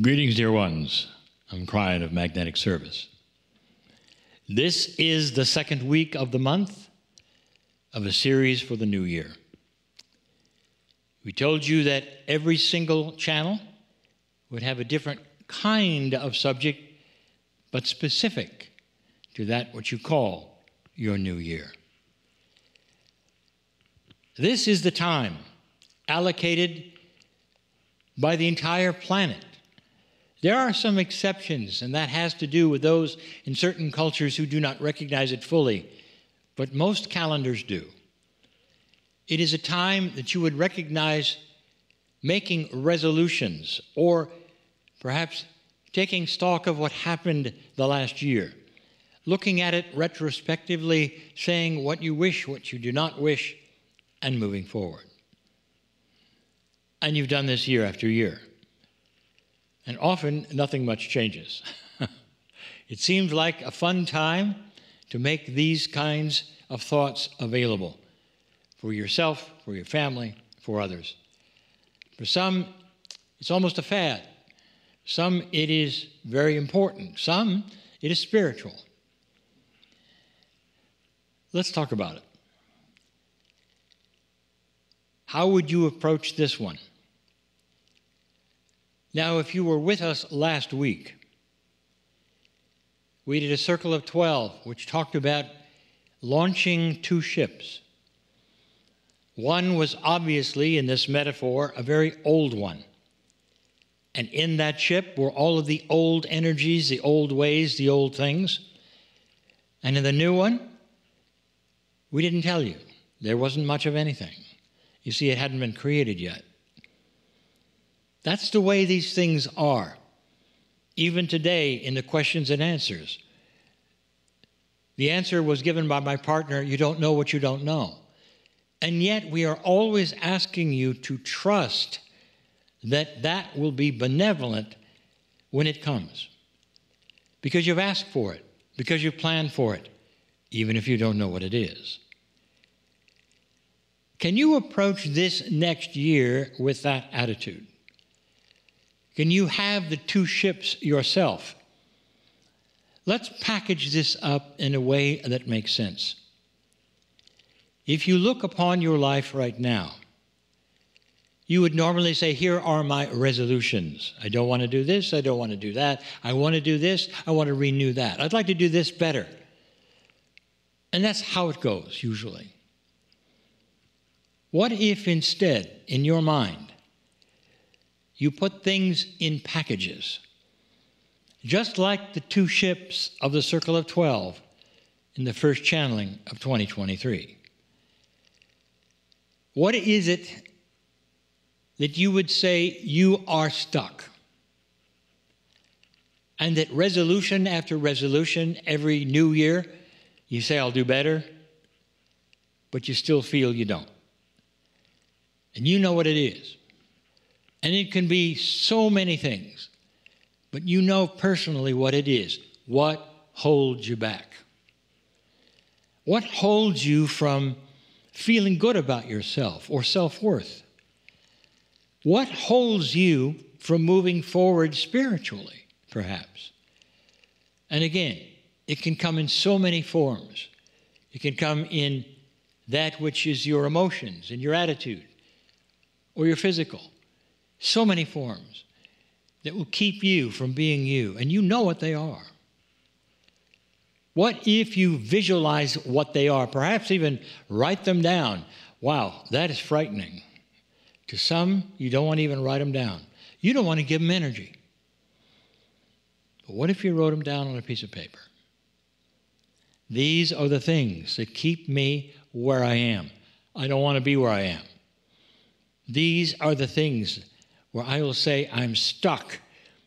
Greetings, dear ones. I'm Kryon of Magnetic Service. This is the second week of the month of a series for the new year. We told you that every single channel would have a different kind of subject, but specific to that what you call your new year. This is the time allocated by the entire planet there are some exceptions, and that has to do with those in certain cultures who do not recognize it fully, but most calendars do. It is a time that you would recognize making resolutions or perhaps taking stock of what happened the last year, looking at it retrospectively, saying what you wish, what you do not wish, and moving forward. And you've done this year after year. And often nothing much changes. it seems like a fun time to make these kinds of thoughts available for yourself, for your family, for others. For some, it's almost a fad. Some, it is very important. Some, it is spiritual. Let's talk about it. How would you approach this one? Now, if you were with us last week, we did a circle of 12, which talked about launching two ships. One was obviously, in this metaphor, a very old one. And in that ship were all of the old energies, the old ways, the old things. And in the new one, we didn't tell you. There wasn't much of anything. You see, it hadn't been created yet. That's the way these things are. Even today, in the questions and answers, the answer was given by my partner you don't know what you don't know. And yet, we are always asking you to trust that that will be benevolent when it comes. Because you've asked for it, because you've planned for it, even if you don't know what it is. Can you approach this next year with that attitude? Can you have the two ships yourself? Let's package this up in a way that makes sense. If you look upon your life right now, you would normally say, Here are my resolutions. I don't want to do this. I don't want to do that. I want to do this. I want to renew that. I'd like to do this better. And that's how it goes, usually. What if instead, in your mind, you put things in packages. Just like the two ships of the Circle of 12 in the first channeling of 2023. What is it that you would say you are stuck? And that resolution after resolution, every new year, you say, I'll do better, but you still feel you don't. And you know what it is. And it can be so many things, but you know personally what it is. What holds you back? What holds you from feeling good about yourself or self worth? What holds you from moving forward spiritually, perhaps? And again, it can come in so many forms. It can come in that which is your emotions and your attitude or your physical so many forms that will keep you from being you, and you know what they are. What if you visualize what they are, perhaps even write them down? Wow, that is frightening. To some, you don't want to even write them down. You don't want to give them energy. But what if you wrote them down on a piece of paper? These are the things that keep me where I am. I don't want to be where I am. These are the things where I will say, I'm stuck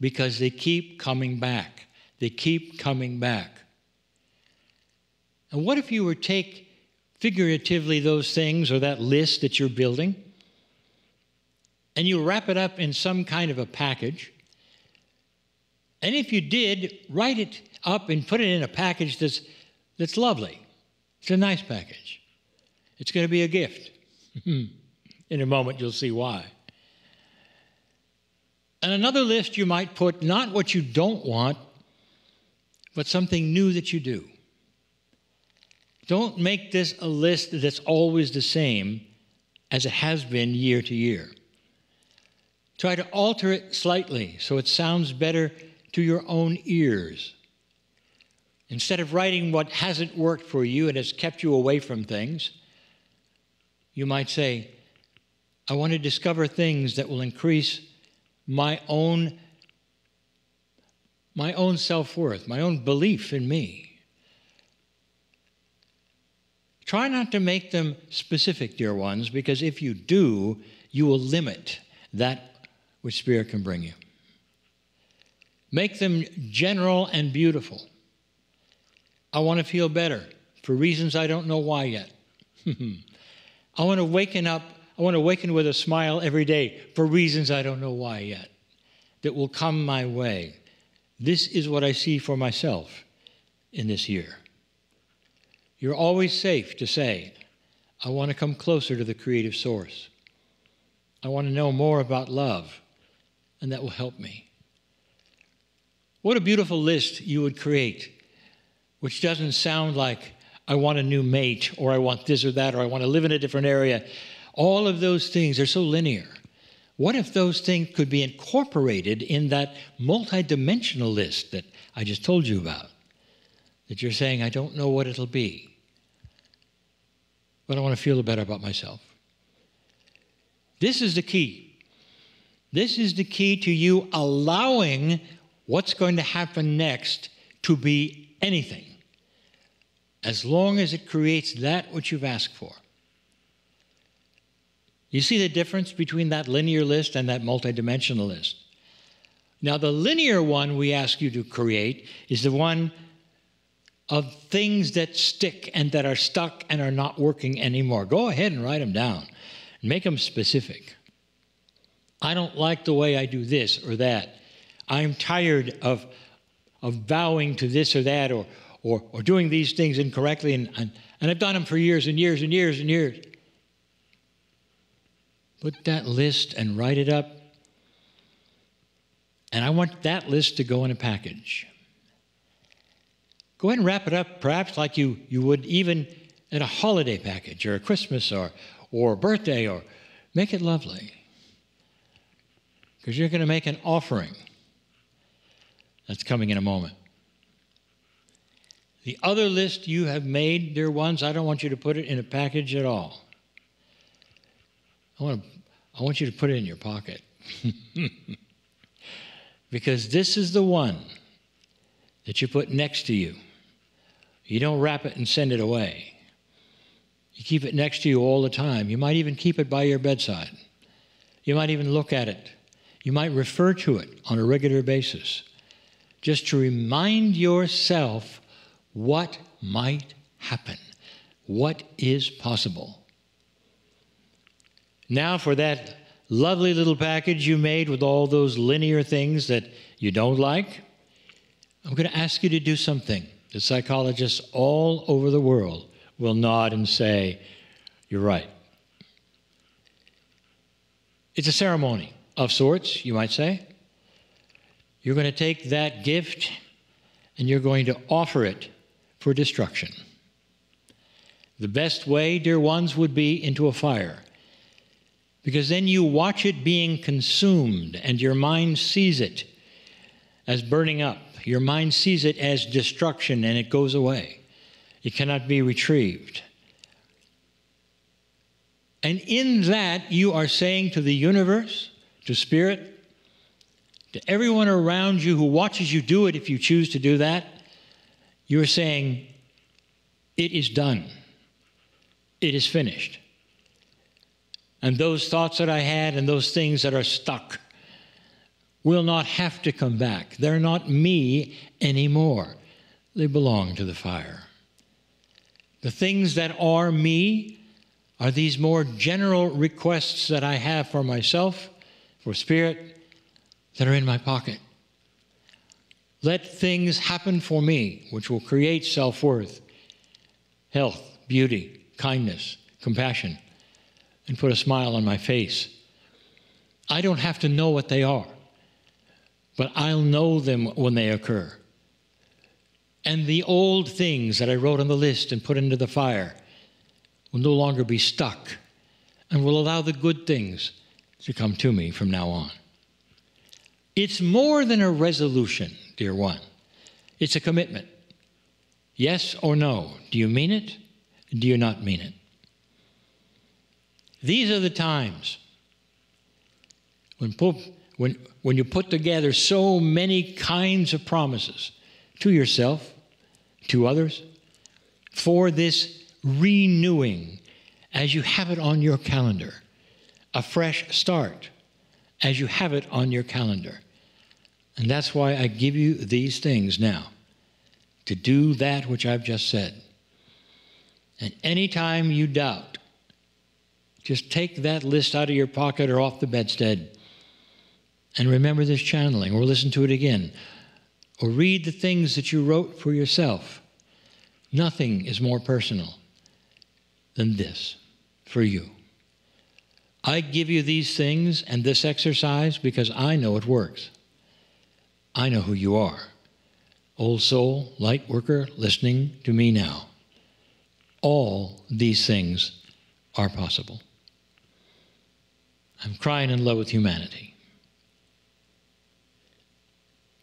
because they keep coming back. They keep coming back. And what if you were to take figuratively those things or that list that you're building and you wrap it up in some kind of a package? And if you did, write it up and put it in a package that's, that's lovely. It's a nice package. It's going to be a gift. in a moment, you'll see why. And another list you might put not what you don't want, but something new that you do. Don't make this a list that's always the same as it has been year to year. Try to alter it slightly so it sounds better to your own ears. Instead of writing what hasn't worked for you and has kept you away from things, you might say, I want to discover things that will increase my own my own self-worth, my own belief in me. Try not to make them specific, dear ones, because if you do, you will limit that which Spirit can bring you. Make them general and beautiful. I want to feel better for reasons I don't know why yet. I want to waken up, I want to waken with a smile every day for reasons I don't know why yet that will come my way. This is what I see for myself in this year. You're always safe to say, I want to come closer to the creative source. I want to know more about love and that will help me. What a beautiful list you would create, which doesn't sound like I want a new mate, or I want this or that, or I want to live in a different area. All of those things are so linear. What if those things could be incorporated in that multidimensional list that I just told you about? That you're saying, I don't know what it'll be, but I want to feel better about myself. This is the key. This is the key to you allowing what's going to happen next to be anything, as long as it creates that which you've asked for. You see the difference between that linear list and that multidimensional list? Now, the linear one we ask you to create is the one of things that stick and that are stuck and are not working anymore. Go ahead and write them down. Make them specific. I don't like the way I do this or that. I'm tired of, of vowing to this or that or, or, or doing these things incorrectly, and, and, and I've done them for years and years and years and years. Put that list and write it up. And I want that list to go in a package. Go ahead and wrap it up, perhaps like you, you would even in a holiday package or a Christmas or, or a birthday, or make it lovely because you're going to make an offering. That's coming in a moment. The other list you have made, dear ones, I don't want you to put it in a package at all. I want, to, I want you to put it in your pocket. because this is the one that you put next to you. You don't wrap it and send it away. You keep it next to you all the time. You might even keep it by your bedside. You might even look at it you might refer to it on a regular basis just to remind yourself what might happen, what is possible. Now, for that lovely little package you made with all those linear things that you don't like, I'm going to ask you to do something that psychologists all over the world will nod and say, You're right. It's a ceremony of sorts, you might say. You're going to take that gift and you're going to offer it for destruction. The best way, dear ones, would be into a fire. Because then you watch it being consumed and your mind sees it as burning up. Your mind sees it as destruction and it goes away. It cannot be retrieved. And in that, you are saying to the universe, to spirit, to everyone around you who watches you do it, if you choose to do that, you're saying, It is done. It is finished. And those thoughts that I had and those things that are stuck will not have to come back. They're not me anymore, they belong to the fire. The things that are me are these more general requests that I have for myself for spirit that are in my pocket. Let things happen for me which will create self worth, health, beauty, kindness, compassion, and put a smile on my face. I don't have to know what they are. but I'll know them when they occur. And the old things that I wrote on the list and put into the fire will no longer be stuck and will allow the good things to come to me from now on. It's more than a resolution, dear one. It's a commitment. Yes or no? Do you mean it? Do you not mean it? These are the times when, when, when you put together so many kinds of promises to yourself, to others, for this renewing as you have it on your calendar, a fresh start as you have it on your calendar. And that's why I give you these things now to do that which I've just said. And anytime you doubt, just take that list out of your pocket or off the bedstead and remember this channeling or listen to it again or read the things that you wrote for yourself. Nothing is more personal than this for you. I give you these things and this exercise because I know it works. I know who you are. Old soul, light worker, listening to me now. All these things are possible. I'm Kryon in love with humanity.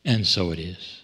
And so it is.